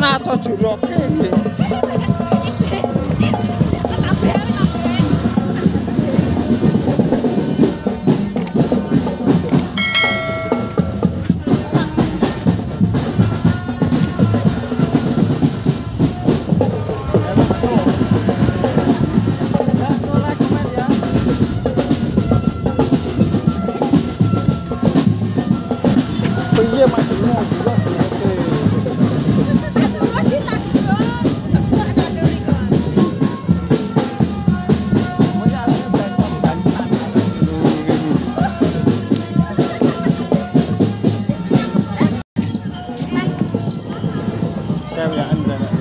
na-atọ churu ọka ehe الشاوية عندنا